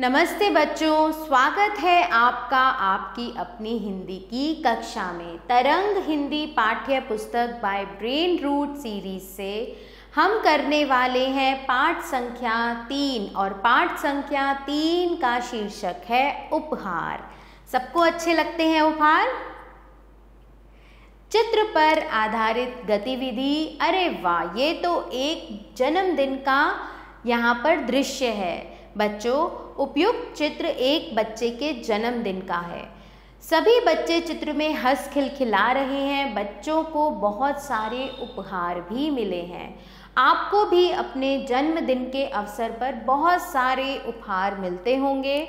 नमस्ते बच्चों, स्वागत है आपका आपकी अपनी हिंदी की कक्षा में। तरंग हिंदी पाठ्य पुस्तक बाय ब्रेन रूट सीरीज़ से हम करने वाले हैं पाठ संख्या तीन और पाठ संख्या तीन का शीर्षक है उपहार। सबको अच्छे लगते हैं उपहार? चित्र पर आधारित गतिविधि। अरे वाह, ये तो एक जन्मदिन का यहाँ पर दृश्य है। बच्चों उपयुक्त चित्र एक बच्चे के जन्मदिन का है। सभी बच्चे चित्र में हंस खिलखिला रहे हैं। बच्चों को बहुत सारे उपहार भी मिले हैं। आपको भी अपने जन्मदिन के अवसर पर बहुत सारे उपहार मिलते होंगे।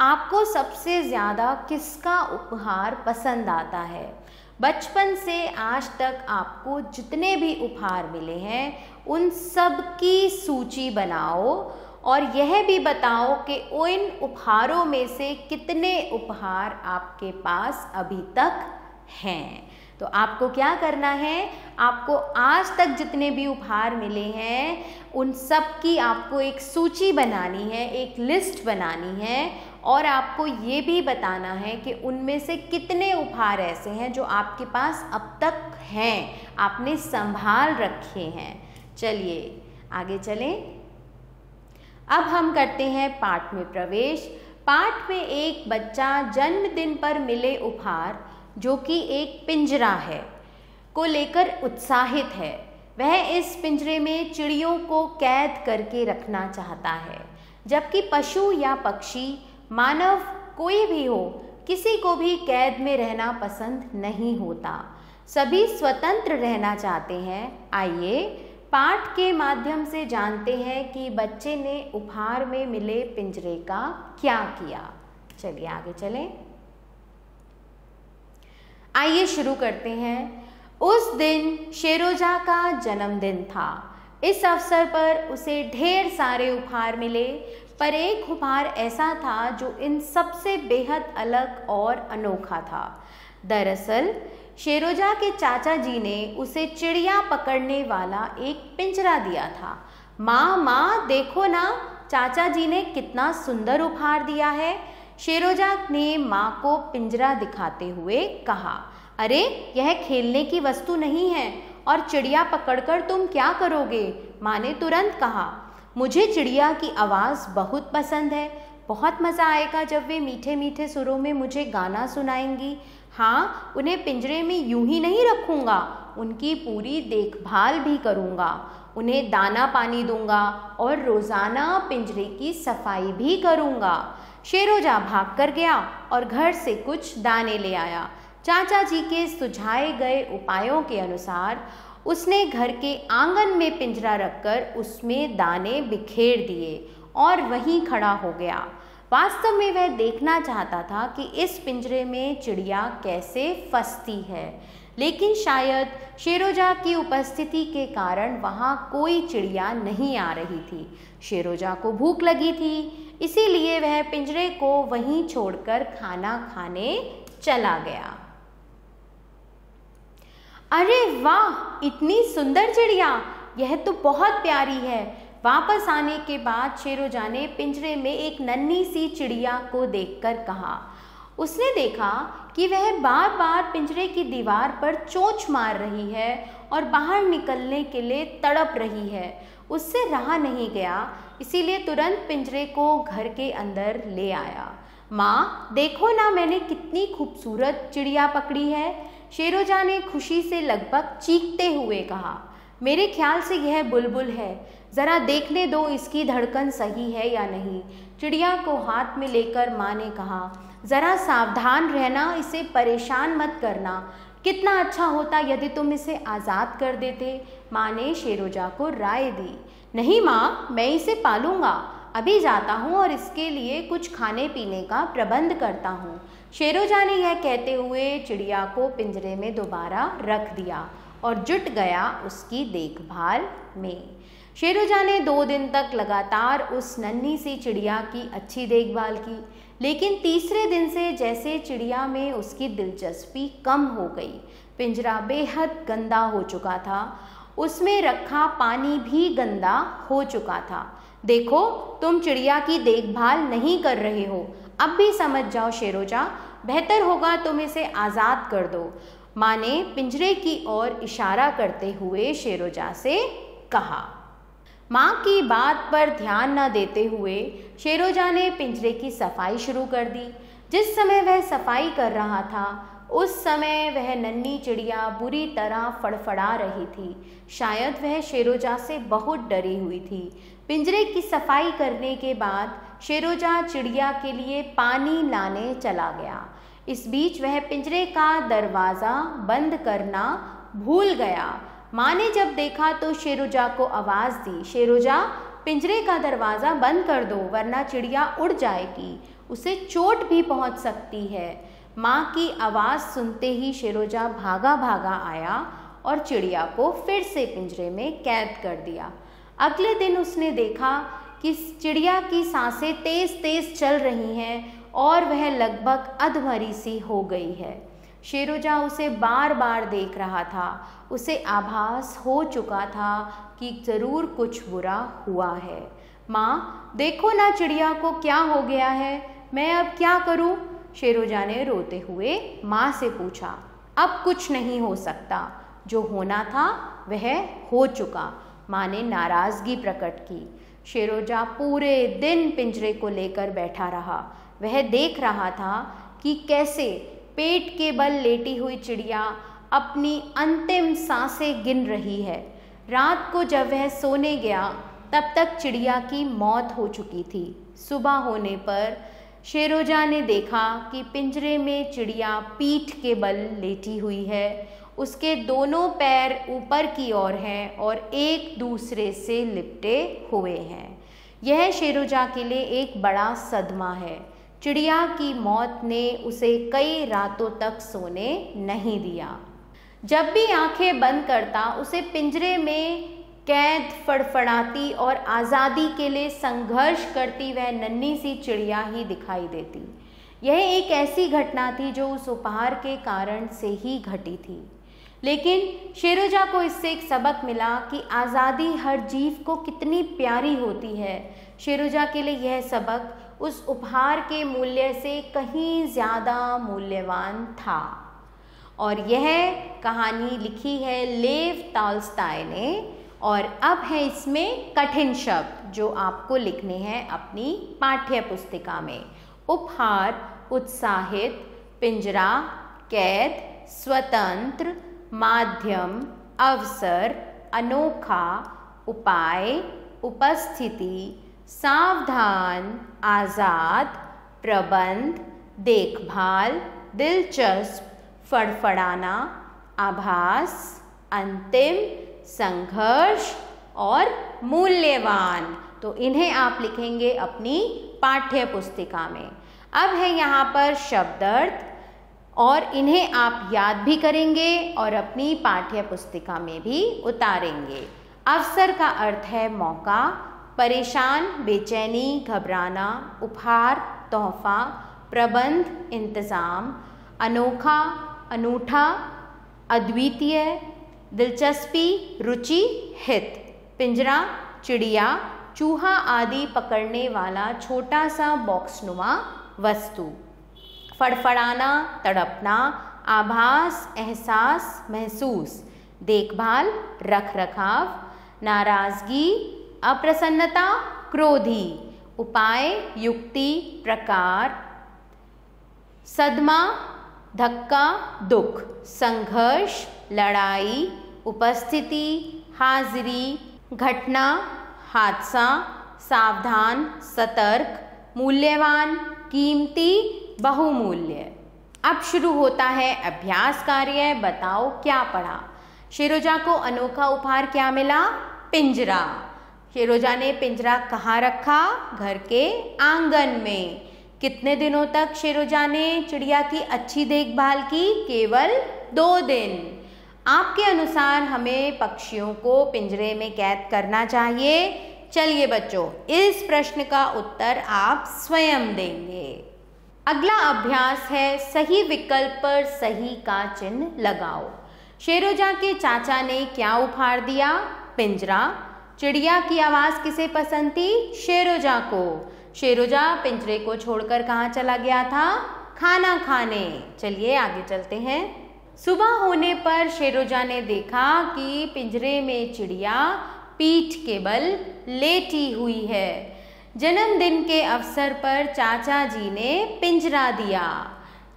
आपको सबसे ज़्यादा किसका उपहार पसंद आता है? बचपन से आज तक आपको जितने भी उपहार मिले हैं, उन सब की सूची बनाओ। और यह भी बताओ कि इन उपहारों में से कितने उपहार आपके पास अभी तक हैं। तो आपको क्या करना है? आपको आज तक जितने भी उपहार मिले हैं, उन सब की आपको एक सूची बनानी है, एक लिस्ट बनानी है और आपको ये भी बताना है कि उनमें से कितने उपहार ऐसे हैं जो आपके पास अब तक हैं, आपने संभाल रखे हैं। चलिए, आगे चलें। अब हम करते हैं पाठ में प्रवेश। पाठ में एक बच्चा जन्मदिन पर मिले उपहार, जो कि एक पिंजरा है, को लेकर उत्साहित है। वह इस पिंजरे में चिड़ियों को कैद करके रखना चाहता है, जबकि पशु या पक्षी, मानव कोई भी हो, किसी को भी कैद में रहना पसंद नहीं होता। सभी स्वतंत्र रहना चाहते हैं। आइए पाठ के माध्यम से जानते हैं कि बच्चे ने उपहार में मिले पिंजरे का क्या किया। चलिए आगे चलें। आइए शुरू करते हैं। उस दिन शेरोजा का जन्मदिन था। इस अवसर पर उसे ढेर सारे उपहार मिले, पर एक उपहार ऐसा था जो इन सबसे बेहद अलग और अनोखा था। दरअसल शेरोजा के चाचा जी ने उसे चिड़िया पकड़ने वाला एक पिंजरा दिया था। माँ माँ, देखो ना, चाचा जी ने कितना सुंदर उपहार दिया है। शेरोजा ने माँ को पिंजरा दिखाते हुए कहा, अरे, यह खेलने की वस्तु नहीं है, और चिड़िया पकड़कर तुम क्या करोगे? माँ ने तुरंत कहा, मुझे चिड़िया की आवाज़ बहुत पसंद है। बहुत मज़ा आएगा जब वे मीठे मीठे सुरों में मुझे गाना सुनाएँगी। हाँ उन्हें पिंजरे में यूँ ही नहीं रखूँगा, उनकी पूरी देखभाल भी करूँगा। उन्हें दाना पानी दूँगा और रोज़ाना पिंजरे की सफ़ाई भी करूँगा। शेरोजा भाग कर गया और घर से कुछ दाने ले आया। चाचा जी के सुझाए गए उपायों के अनुसार उसने घर के आँगन में पिंजरा रखकर उसमें दाने बिखेर दिए और वहीं खड़ा हो गया। वास्तव में वह देखना चाहता था कि इस पिंजरे में चिड़िया कैसे फंसती है। लेकिन शायद शेरोजा की उपस्थिति के कारण वहाँ कोई चिड़िया नहीं आ रही थी। शेरोजा को भूख लगी थी, इसीलिए वह पिंजरे को वहीं छोड़कर खाना खाने चला गया। अरे वाह, इतनी सुंदर चिड़िया! यह तो बहुत प्यारी है। वापस आने के बाद शेरोजा ने पिंजरे में एक नन्ही सी चिड़िया को देखकर कहा। उसने देखा कि वह बार बार पिंजरे की दीवार पर चोंच मार रही है और बाहर निकलने के लिए तड़प रही है। उससे रहा नहीं गया, इसीलिए तुरंत पिंजरे को घर के अंदर ले आया। माँ, देखो ना मैंने कितनी खूबसूरत चिड़िया पकड़ी है शेरोजा ने खुशी से लगभग चीखते हुए कहा। मेरे ख्याल से यह बुलबुल है। ज़रा देखने दो इसकी धड़कन सही है या नहीं। चिड़िया को हाथ में लेकर माँ ने कहा, ज़रा सावधान रहना, इसे परेशान मत करना। कितना अच्छा होता यदि तुम इसे आज़ाद कर देते। माँ ने शेरोजा को राय दी। नहीं माँ, मैं इसे पालूँगा। अभी जाता हूँ और इसके लिए कुछ खाने पीने का प्रबंध करता हूँ। शेरोजा ने यह कहते हुए चिड़िया को पिंजरे में दोबारा रख दिया। और जुट गया उसकी देखभाल में। शेरोजा ने दो दिन तक लगातार उस नन्ही सी चिड़िया की अच्छी देखभाल की, लेकिन तीसरे दिन से जैसे चिड़िया में उसकी दिलचस्पी कम हो गई। पिंजरा बेहद गंदा हो चुका था। उसमें रखा पानी भी गंदा हो चुका था। देखो, तुम चिड़िया की देखभाल नहीं कर रहे हो। अब भी समझ जाओ शेरोजा, बेहतर होगा तुम इसे आज़ाद कर दो। माँ ने पिंजरे की ओर इशारा करते हुए शेरोजा से कहा, माँ की बात पर ध्यान न देते हुए शेरोजा ने पिंजरे की सफ़ाई शुरू कर दी। जिस समय वह सफ़ाई कर रहा था, उस समय वह नन्ही चिड़िया बुरी तरह फड़फड़ा रही थी। शायद वह शेरोजा से बहुत डरी हुई थी। पिंजरे की सफ़ाई करने के बाद शेरोजा चिड़िया के लिए पानी लाने चला गया। इस बीच वह पिंजरे का दरवाज़ा बंद करना भूल गया। माँ ने जब देखा तो शेरुजा को आवाज़ दी, शेरुजा, पिंजरे का दरवाज़ा बंद कर दो, वरना चिड़िया उड़ जाएगी। उसे चोट भी पहुँच सकती है। माँ की आवाज़ सुनते ही शेरोजा भागा भागा आया और चिड़िया को फिर से पिंजरे में कैद कर दिया। अगले दिन उसने देखा कि चिड़िया की साँसें तेज़ तेज़ चल रही हैं और वह लगभग अधमरी सी हो गई है। शेरोजा उसे बार बार देख रहा था। उसे आभास हो चुका था कि ज़रूर कुछ बुरा हुआ है। माँ, देखो ना चिड़िया को क्या हो गया है। मैं अब क्या करूँ? शेरोजा ने रोते हुए माँ से पूछा। अब कुछ नहीं हो सकता। जो होना था, वह हो चुका। माँ ने नाराज़गी प्रकट की। शेरोजा पूरे दिन पिंजरे को लेकर बैठा रहा। वह देख रहा था कि कैसे पेट के बल लेटी हुई चिड़िया अपनी अंतिम साँसें गिन रही है। रात को जब वह सोने गया, तब तक चिड़िया की मौत हो चुकी थी। सुबह होने पर शेरोजा ने देखा कि पिंजरे में चिड़िया पीठ के बल लेटी हुई है। उसके दोनों पैर ऊपर की ओर हैं और एक दूसरे से लिपटे हुए हैं। यह शेरोजा के लिए एक बड़ा सदमा है। चिड़िया की मौत ने उसे कई रातों तक सोने नहीं दिया। जब भी आँखें बंद करता, उसे पिंजरे में कैद, फड़फड़ाती और आज़ादी के लिए संघर्ष करती वह नन्ही सी चिड़िया ही दिखाई देती। यह एक ऐसी घटना थी जो उस उपहार के कारण से ही घटी थी। लेकिन शेरोजा को इससे एक सबक मिला कि आज़ादी हर जीव को कितनी प्यारी होती है शेरोजा के लिए यह सबक उस उपहार के मूल्य से कहीं ज़्यादा मूल्यवान था। और यह कहानी लिखी है लेव तालस्ताय ने, और अब है इसमें कठिन शब्द जो आपको लिखने हैं अपनी पाठ्य पुस्तिका में। उपहार, उत्साहित, पिंजरा, कैद, स्वतंत्र, माध्यम, अवसर, अनोखा, उपाय, उपस्थिति सावधान, आज़ाद, प्रबंध, देखभाल, दिलचस्प, फड़फड़ाना, आभास, अंतिम, संघर्ष और मूल्यवान। तो इन्हें आप लिखेंगे अपनी पाठ्य पुस्तिका में। अब है यहाँ पर शब्दार्थ और इन्हें आप याद भी करेंगे और अपनी पाठ्य पुस्तिका में भी उतारेंगे। अवसर का अर्थ है मौका परेशान, बेचैनी, घबराना, उपहार, तोहफा, प्रबंध, इंतज़ाम, अनोखा, अनूठा, अद्वितीय, दिलचस्पी, रुचि, हित, पिंजरा, चिड़िया, चूहा आदि पकड़ने वाला छोटा सा बॉक्सनुमा वस्तु। फड़फड़ाना, तड़पना, आभास, एहसास, महसूस, देखभाल रख रखाव नाराज़गी अप्रसन्नता, क्रोधी, उपाय, युक्ति, प्रकार, सदमा, धक्का, दुख, संघर्ष, लड़ाई, उपस्थिति, हाजिरी, घटना, हादसा, सावधान, सतर्क, मूल्यवान, कीमती, बहुमूल्य। अब शुरू होता है अभ्यास कार्य, बताओ क्या पढ़ा? शिरोजा को अनोखा उपहार क्या मिला? पिंजरा। शेरोजा ने पिंजरा कहाँ रखा? घर के आँगन में। कितने दिनों तक शेरोजा ने चिड़िया की अच्छी देखभाल की? केवल दो दिन। आपके अनुसार हमें पक्षियों को पिंजरे में कैद करना चाहिए। चलिए बच्चों, इस प्रश्न का उत्तर आप स्वयं देंगे। अगला अभ्यास है, सही विकल्प पर सही का चिन्ह लगाओ। शेरोजा के चाचा ने क्या उपहार दिया? पिंजरा चिड़िया की आवाज़ किसे पसंद थी? शेरोजा को। शेरोजा पिंजरे को छोड़कर कहाँ चला गया था? खाना खाने। चलिए आगे चलते हैं। सुबह होने पर शेरोजा ने देखा कि पिंजरे में चिड़िया पीठ के बल लेटी हुई है। जन्मदिन के अवसर पर चाचा जी ने पिंजरा दिया।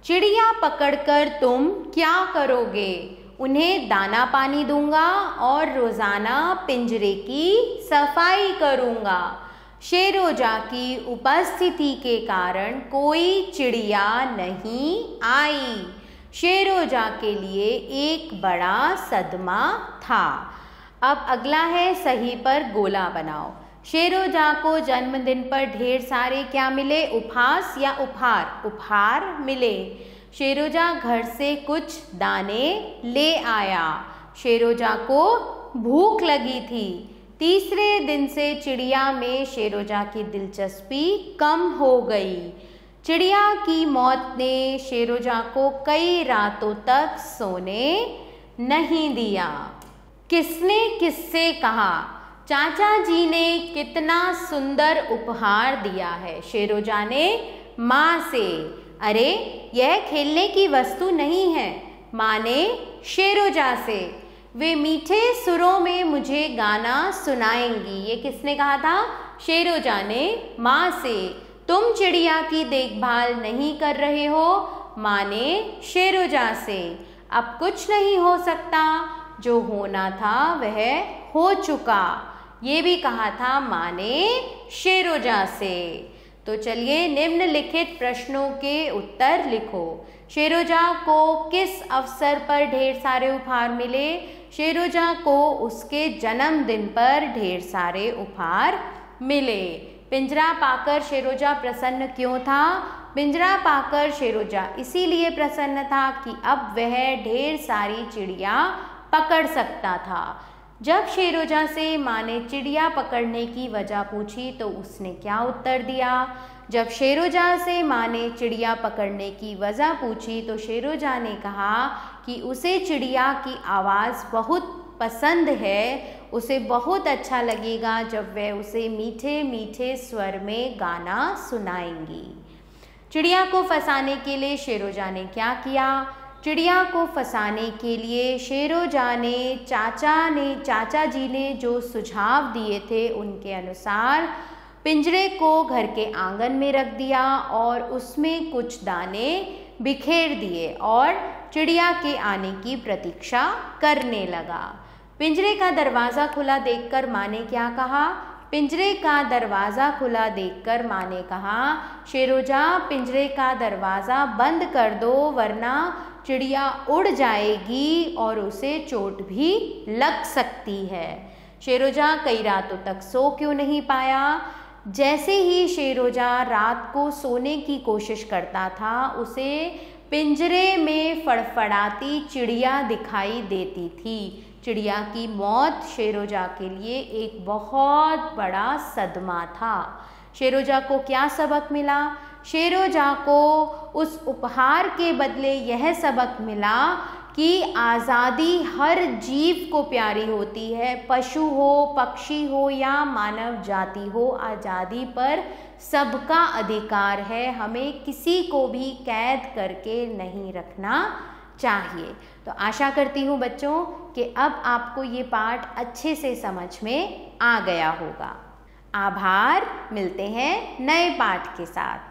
चिड़िया पकड़कर, तुम क्या करोगे? उन्हें दाना पानी दूँगा और रोज़ाना पिंजरे की सफ़ाई करूँगा। शेरोजा की उपस्थिति के कारण कोई चिड़िया नहीं आई। शेरोजा के लिए एक बड़ा सदमा था। अब अगला है, सही पर गोला बनाओ। शेरोजा को जन्मदिन पर ढेर सारे क्या मिले? उपहास या उपहार? उपहार मिले। शेरोजा घर से कुछ दाने ले आया। शेरोजा को भूख लगी थी। तीसरे दिन से चिड़िया में शेरोजा की दिलचस्पी कम हो गई। चिड़िया की मौत ने शेरोजा को कई रातों तक सोने नहीं दिया। किसने किससे कहा? चाचा जी ने कितना सुंदर उपहार दिया है। शेरोजा ने माँ से अरे, यह खेलने की वस्तु नहीं है। माँ ने शेरोजा से। वे मीठे सुरों में मुझे गाना सुनाएँगी। ये किसने कहा था? शेरोजा ने। माँ से। तुम चिड़िया की देखभाल नहीं कर रहे हो? माँ ने शेरोजा से। अब कुछ नहीं हो सकता। जो होना था, वह हो चुका। ये भी कहा था माँ ने शेरोजा से। तो चलिए निम्नलिखित प्रश्नों के उत्तर लिखो। शेरोजा को किस अवसर पर ढेर सारे उपहार मिले? शेरोजा को उसके जन्मदिन पर ढेर सारे उपहार मिले। पिंजरा पाकर शेरोजा प्रसन्न क्यों था? पिंजरा पाकर शेरोजा इसीलिए प्रसन्न था कि अब वह ढेर सारी चिड़िया पकड़ सकता था। जब शेरोजा से माँ ने चिड़िया पकड़ने की वजह पूछी तो उसने क्या उत्तर दिया? जब शेरोजा से माँ ने चिड़िया पकड़ने की वजह पूछी तो शेरोजा ने कहा कि उसे चिड़िया की आवाज़ बहुत पसंद है, उसे बहुत अच्छा लगेगा जब वह उसे मीठे मीठे स्वर में गाना सुनाएँगी। चिड़िया को फंसाने के लिए शेरोजा ने क्या किया? चिड़िया को फंसाने के लिए शेरोजा ने चाचा ने, चाचा जी ने जो सुझाव दिए थे उनके अनुसार पिंजरे को घर के आँगन में रख दिया और उसमें कुछ दाने बिखेर दिए और चिड़िया के आने की प्रतीक्षा करने लगा। पिंजरे का दरवाज़ा खुला देखकर माँ ने क्या कहा? पिंजरे का दरवाज़ा खुला देखकर माँ ने कहा, शेरोजा, पिंजरे का दरवाज़ा बंद कर दो, वरना चिड़िया उड़ जाएगी और उसे चोट भी लग सकती है। शेरोजा कई रातों तक सो क्यों नहीं पाया? जैसे ही शेरोजा रात को सोने की कोशिश करता था, उसे पिंजरे में फड़फड़ाती चिड़िया दिखाई देती थी। चिड़िया की मौत शेरोजा के लिए एक बहुत बड़ा सदमा था। शेरोजा को क्या सबक मिला? शेरोजा को उस उपहार के बदले यह सबक मिला कि आज़ादी हर जीव को प्यारी होती है। पशु हो, पक्षी हो या मानव जाति हो, आज़ादी पर सबका अधिकार है। हमें किसी को भी कैद करके नहीं रखना चाहिए। तो आशा करती हूँ बच्चों कि अब आपको ये पाठ अच्छे से समझ में आ गया होगा। आभार, मिलते हैं नए पाठ के साथ।